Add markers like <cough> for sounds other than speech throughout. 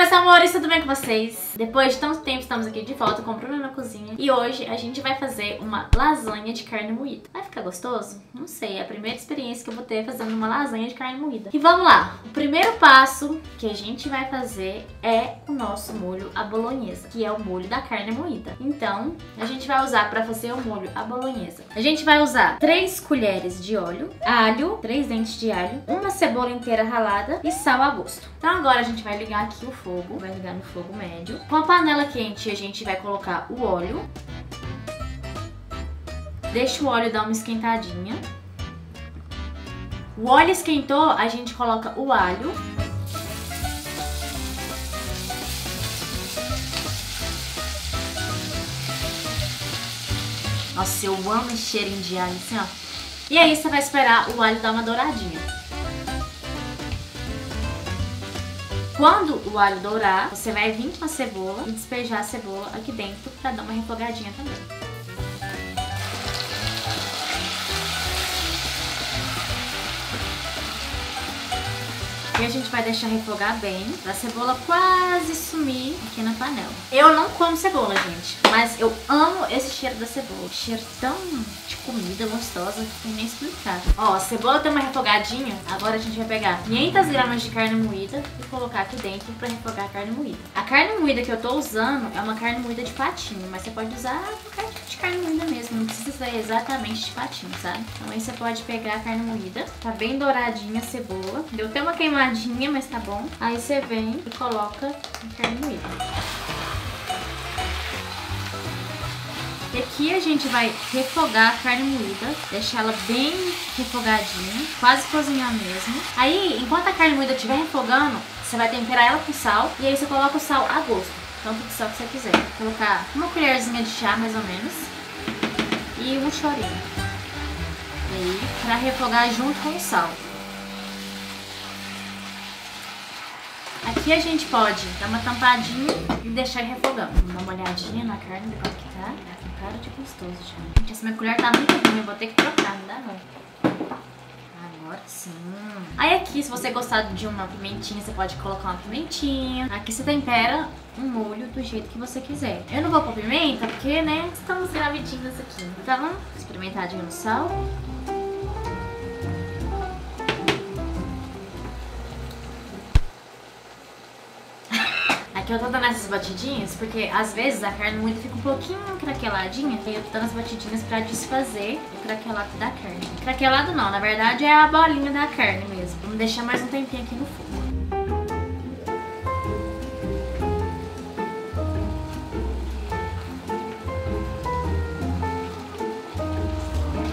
meus amores, tudo bem com vocês? Depois de tanto tempo estamos aqui de volta com o Bruno na cozinha. E hoje a gente vai fazer uma lasanha de carne moída. Vai ficar gostoso? Não sei, é a primeira experiência que eu vou ter fazendo uma lasanha de carne moída. E vamos lá, o primeiro passo que a gente vai fazer é o nosso molho à bolonhesa Que é o molho da carne moída. Então, a gente vai usar para fazer o molho à bolonhesa. A gente vai usar 3 colheres de óleo, alho, 3 dentes de alho Uma cebola inteira ralada e sal a gosto. Então agora a gente vai ligar aqui o fogo, vai ligar no fogo médio. Com a panela quente, a gente vai colocar o óleo. Deixa o óleo dar uma esquentadinha. O óleo esquentou, a gente coloca o alho. Nossa, eu amo cheirinho de alho assim, ó. E aí você vai esperar o alho dar uma douradinha. Quando o alho dourar, você vai vir com a cebola e despejar a cebola aqui dentro para dar uma refogadinha também. E a gente vai deixar refogar bem, pra cebola quase sumir aqui na panela. Eu não como cebola, gente, mas eu amo esse cheiro da cebola. Cheiro tão de comida gostosa que nem explicar. Ó, a cebola tem uma refogadinha, agora a gente vai pegar 500 gramas de carne moída e colocar aqui dentro pra refogar a carne moída. A carne moída que eu tô usando é uma carne moída de patinho, mas você pode usar carne de carne moída mesmo, não precisa ser exatamente de patinho, sabe? Então aí você pode pegar a carne moída, tá bem douradinha a cebola, deu até uma queimadinha mas tá bom. Aí você vem e coloca a carne moída. E aqui a gente vai refogar a carne moída, deixar ela bem refogadinha, quase cozinhar mesmo. Aí, enquanto a carne moída estiver refogando, você vai temperar ela com sal e aí você coloca o sal a gosto, tanto de sal que você quiser. Vou colocar uma colherzinha de chá, mais ou menos, e um chorinho. E aí, pra refogar junto com o sal. Aqui a gente pode dar uma tampadinha e deixar refogando. Vamos uma olhadinha na carne do que tá. Tá com cara de gostoso já. Gente, essa minha colher tá muito ruim, eu vou ter que trocar, não dá não. Agora sim. Aí aqui, se você gostar de uma pimentinha, você pode colocar uma pimentinha. Aqui você tempera um molho do jeito que você quiser. Eu não vou pôr pimenta porque, né, estamos gravidinhos aqui. Então, experimentadinho no sal. Que eu tô dando essas batidinhas, porque às vezes a carne moída fica um pouquinho craqueladinha, e eu tô dando as batidinhas pra desfazer o craquelado da carne. Craquelado não, na verdade é a bolinha da carne mesmo. Vamos deixar mais um tempinho aqui no fogo.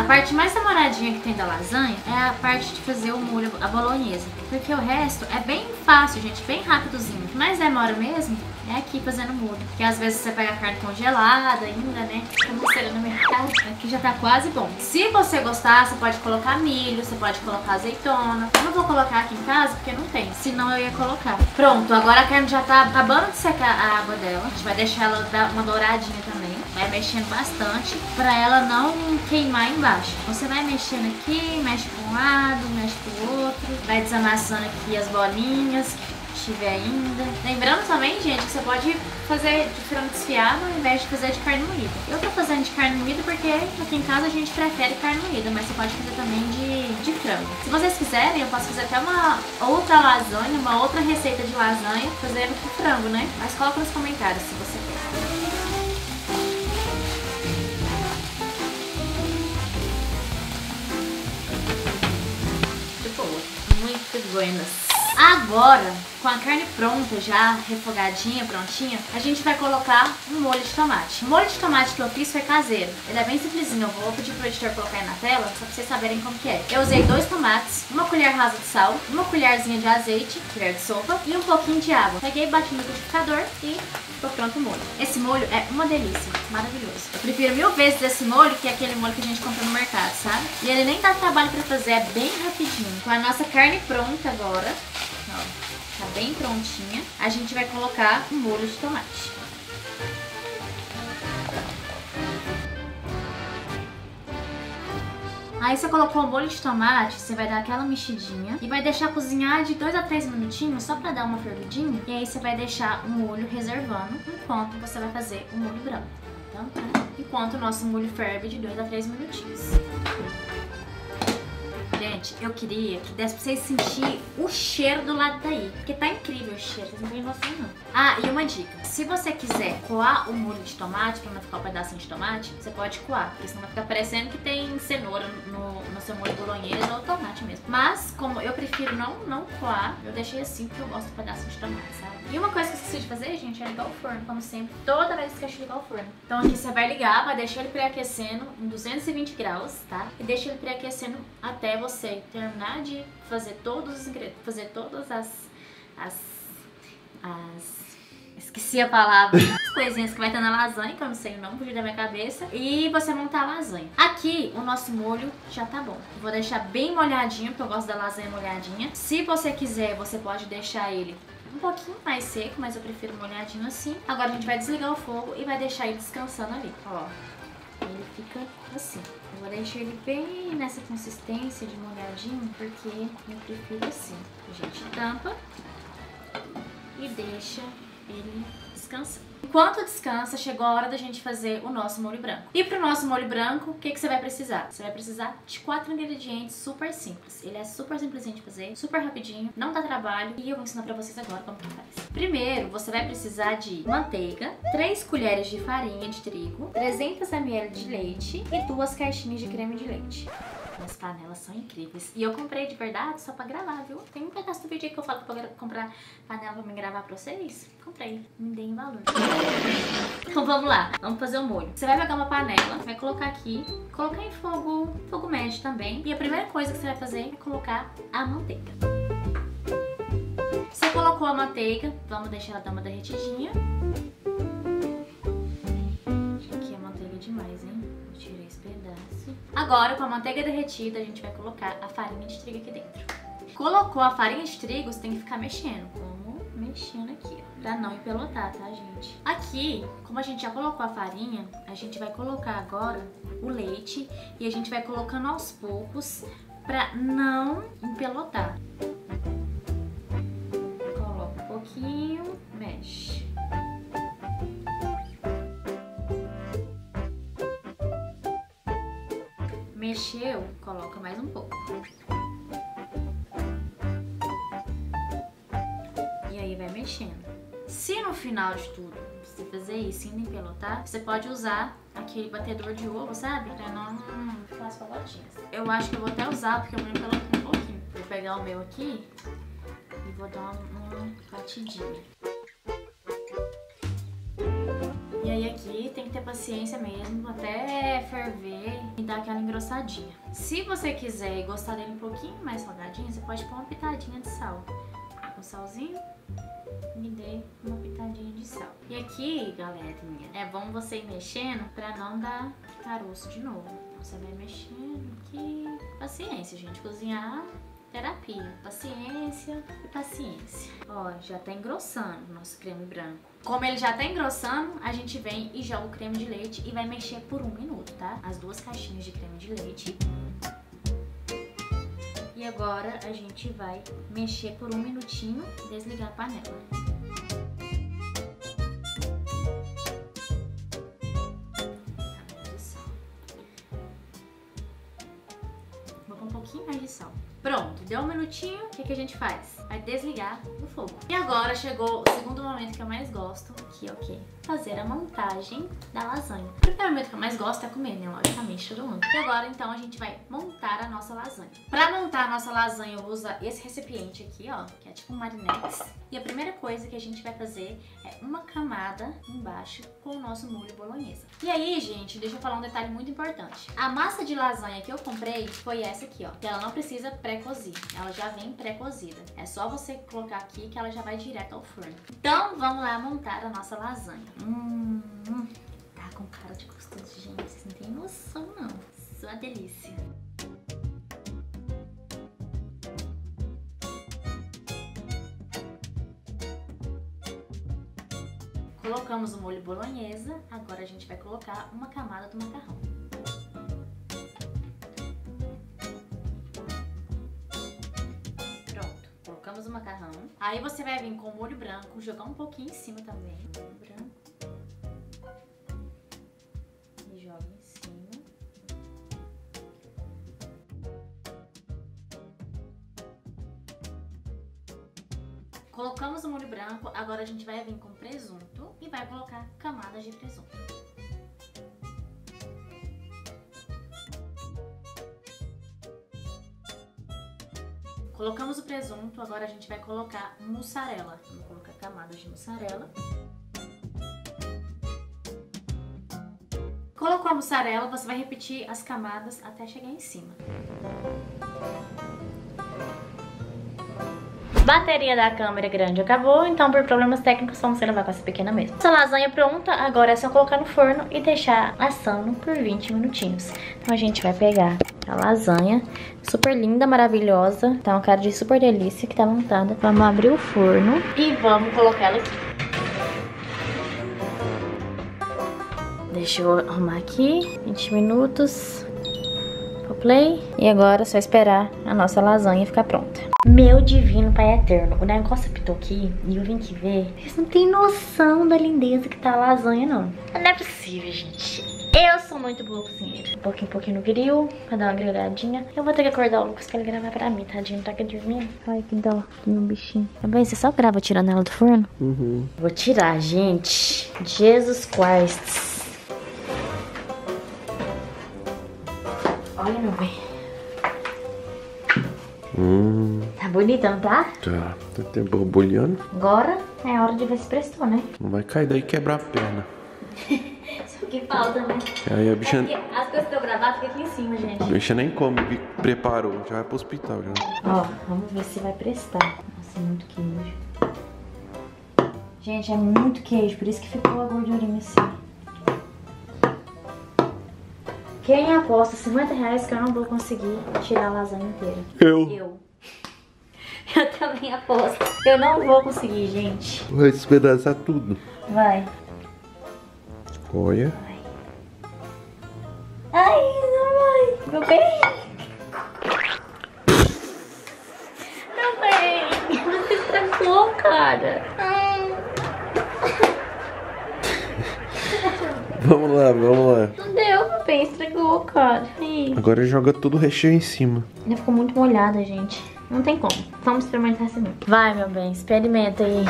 A parte mais demoradinha que tem da lasanha é a parte de fazer o molho, a bolonhesa. Porque o resto é bem fácil, gente, bem rapidozinho. O que mais demora mesmo é aqui fazendo molho. Porque às vezes você pega a carne congelada ainda, né? Como será no mercado. Aqui já tá quase bom. Se você gostar, você pode colocar milho, você pode colocar azeitona. Eu não vou colocar aqui em casa porque não tem, senão eu ia colocar. Pronto, agora a carne já tá acabando de secar a água dela. A gente vai deixar ela dar uma douradinha também. Vai mexendo bastante pra ela não queimar embaixo. Você vai mexendo aqui, mexe pra um lado, mexe pro outro. Vai desamassando aqui as bolinhas tiver ainda. Lembrando também, gente, que você pode fazer de frango desfiado ao invés de fazer de carne moída. Eu tô fazendo de carne moída porque aqui em casa a gente prefere carne moída, mas você pode fazer também de, de frango. Se vocês quiserem, eu posso fazer até uma outra lasanha, uma outra receita de lasanha fazendo com frango, né? Mas coloca nos comentários se você buenas. Agora, com a carne pronta, já refogadinha, prontinha, a gente vai colocar um molho de tomate. O molho de tomate que eu fiz foi caseiro. Ele é bem simplesinho, eu vou pedir pro editor colocar aí na tela, só pra vocês saberem como que é. Eu usei dois tomates, uma colher rasa de sal, uma colherzinha de azeite, colher de sopa e um pouquinho de água. Peguei, bati no liquidificador e ficou pronto o molho. Esse molho é uma delícia, maravilhoso. Eu prefiro mil vezes esse molho que aquele molho que a gente compra no mercado, sabe? E ele nem dá trabalho pra fazer, é bem rapidinho. Com a nossa carne pronta agora, bem prontinha. A gente vai colocar o molho de tomate. Aí você colocou o molho de tomate, você vai dar aquela mexidinha e vai deixar cozinhar de 2 a 3 minutinhos só pra dar uma fervidinha. E aí você vai deixar o molho reservando enquanto você vai fazer o molho branco. Então? Enquanto o nosso molho ferve de 2 a 3 minutinhos. Gente, eu queria que desse pra vocês sentir o cheiro do lado daí. Porque tá incrível o cheiro, vocês não veem você não. Ah, e uma dica. Se você quiser coar o molho de tomate, pra não ficar um pedacinho de tomate, você pode coar. Porque senão vai ficar parecendo que tem cenoura no, no seu molho bolonhesa ou tomate mesmo. Mas, como eu prefiro não, não coar, eu deixei assim porque eu gosto do pedacinho de tomate, sabe? E uma coisa que eu esqueci de fazer, gente, é ligar o forno, como sempre, toda vez que eu ligar o forno. Então aqui você vai ligar, vai deixar ele pré-aquecendo em 220 graus, tá? E deixa ele pré-aquecendo até você terminar de fazer todos os ingredientes, fazer todas as, as, as Esqueci a palavra. <laughs> As coisinhas que vai ter na lasanha, que eu não sei o nome, fugiu da minha cabeça. E você montar a lasanha. Aqui, o nosso molho já tá bom. Vou deixar bem molhadinho, porque eu gosto da lasanha molhadinha. Se você quiser, você pode deixar ele um pouquinho mais seco, mas eu prefiro molhadinho assim. Agora a gente vai desligar o fogo e vai deixar ele descansando ali. Ó, ele fica assim. Eu vou deixar ele bem nessa consistência de molhadinho, porque eu prefiro assim. A gente tampa e deixa ele descansar. Enquanto descansa, chegou a hora da gente fazer o nosso molho branco. E pro nosso molho branco, o que, que você vai precisar? Você vai precisar de quatro ingredientes super simples. Ele é super simplesinho de fazer, super rapidinho, não dá trabalho e eu vou ensinar pra vocês agora como que faz. Primeiro, você vai precisar de manteiga, 3 colheres de farinha de trigo, 300 ml de leite e duas caixinhas de creme de leite. Minhas panelas são incríveis. E eu comprei de verdade só pra gravar, viu? Tem um pedaço do vídeo aí que eu falo pra comprar panela pra me gravar pra vocês. Comprei. Me deem valor. <laughs> Então vamos lá. Vamos fazer o molho. Você vai pegar uma panela, vai colocar aqui, colocar em fogo, fogo médio também. E a primeira coisa que você vai fazer é colocar a manteiga. Você colocou a manteiga, vamos deixar ela dar uma derretidinha. Agora, com a manteiga derretida, a gente vai colocar a farinha de trigo aqui dentro. Colocou a farinha de trigo, você tem que ficar mexendo. Como mexendo aqui, ó. Pra não empelotar, tá, gente? Aqui, como a gente já colocou a farinha, a gente vai colocar agora o leite e a gente vai colocando aos poucos pra não empelotar. Coloca mais um pouco. E aí vai mexendo. Se no final de tudo você fazer isso sem empelotar, você pode usar aquele batedor de ovo, sabe? Pra não ficar as palotinhas. Eu acho que eu vou até usar, porque eu me empelotei um pouquinho. Vou pegar o meu aqui e vou dar uma, batidinha. E aí aqui ter paciência mesmo, até ferver e dar aquela engrossadinha. Se você quiser e gostar dele um pouquinho mais salgadinho, você pode pôr uma pitadinha de sal. Um salzinho, me dê uma pitadinha de sal. E aqui, galerinha, é bom você ir mexendo pra não dar caroço de novo. Então você vai mexendo aqui. Paciência, gente. Cozinhar terapia, paciência e paciência. Ó, já tá engrossando o nosso creme branco. Como ele já tá engrossando, a gente vem e joga o creme de leite e vai mexer por um minuto, tá? As duas caixinhas de creme de leite. E agora a gente vai mexer por um minutinho e desligar a panela. Que, que a gente faz? Vai desligar o fogo. E agora chegou o segundo momento que eu mais gosto, que é o quê? Fazer a montagem da lasanha. O primeiro momento que eu mais gosto é comer, né? Logicamente, todo mundo. E agora, então, a gente vai montar a nossa lasanha. Pra montar a nossa lasanha, eu vou usar esse recipiente aqui, ó, que é tipo um marinex. E a primeira coisa que a gente vai fazer é uma camada embaixo com o nosso molho bolonhesa. E aí, gente, deixa eu falar um detalhe muito importante. A massa de lasanha que eu comprei foi essa aqui, ó. Que ela não precisa pré-cozir. Ela já vem pré-cozida. É só você colocar aqui que ela já vai direto ao forno. Então, vamos lá montar a nossa lasanha. Hum, tá com cara de gostoso, gente. Vocês não têm noção, não. Só delícia. Colocamos o molho bolonhesa, agora a gente vai colocar uma camada do macarrão. O macarrão. Aí você vai vir com molho branco, jogar um pouquinho em cima também. Molho branco. E joga em cima. Colocamos o molho branco, agora a gente vai vir com presunto e vai colocar camadas de presunto. Colocamos o presunto, agora a gente vai colocar mussarela. Vamos colocar camadas de mussarela. Colocou a mussarela, você vai repetir as camadas até chegar em cima. Bateria da câmera grande acabou, então por problemas técnicos vamos levar com essa pequena mesmo. Essa lasanha pronta, agora é só colocar no forno e deixar assando por 20 minutinhos. Então a gente vai pegar a lasanha, super linda, maravilhosa, tá uma cara de super delícia que tá montada. Vamos abrir o forno e vamos colocar ela aqui. Deixa eu arrumar aqui, 20 minutos, play. E agora é só esperar a nossa lasanha ficar pronta. Meu divino pai eterno, o negócio apitou aqui e eu vim aqui ver. Vocês não tem noção da lindeza que tá a lasanha, não. Não é possível, gente. Eu sou muito boa cozinheira. Um pouquinho, um pouquinho no grill, pra dar uma grelhadinha. Eu vou ter que acordar o Lucas pra ele gravar pra mim, tadinho. Tá aqui dormindo. Ai, que dó meu bichinho. Tá bem, você só grava tirando ela do forno? Uhum. Vou tirar, gente. Jesus Christ. Olha, meu bem. Hum, Tá bonita, não tá? tá. Tá até borbulhando. Agora é hora de ver se prestou, né? Não vai cair daí e quebrar a perna. <laughs> Que falta, né? Aí a É bicha, porque as coisas que eu gravar ficam aqui em cima, gente. a bicha nem come, preparou. Já vai pro hospital já. Ó, vamos ver se vai prestar. Nossa, é muito queijo. Gente, é muito queijo, por isso que ficou a gordurinha assim. Quem aposta 50 reais que eu não vou conseguir tirar a lasanha inteira? Eu. Eu. Eu também aposto. Eu não vou conseguir, gente. Vai despedaçar tudo. Vai. Olha. Ai, não vai. Meu bem. Meu bem. Você estragou, cara. Ai, <laughs> Vamos lá, vamos lá. não deu, meu bem. Estragou, cara. Ih. Agora joga todo o recheio em cima. Ainda ficou muito molhada, gente. Não tem como. Vamos experimentar assim. Vai, meu bem. Experimenta aí.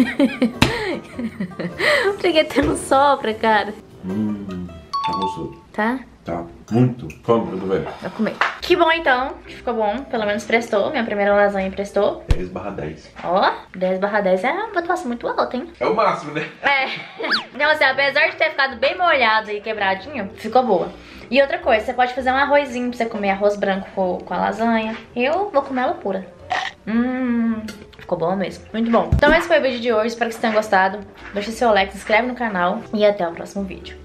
<laughs> Porque tu não sopra, cara. Hum, tá gostoso. Tá? Tá. Muito. Come, tudo velho. Vou comer. Que bom então, que ficou bom. Pelo menos prestou. Minha primeira lasanha prestou. 10 barra 10. Ó, 10 barra 10 é uma pontuação muito alta, hein? É o máximo, né? É. <laughs> Então, assim, apesar de ter ficado bem molhado e quebradinho, ficou boa. E outra coisa, você pode fazer um arrozinho pra você comer arroz branco com a lasanha. Eu vou comer ela pura. Hum, ficou bom mesmo. Muito bom. Então esse foi o vídeo de hoje, espero que vocês tenham gostado. Deixa seu like, se inscreve no canal e até o próximo vídeo.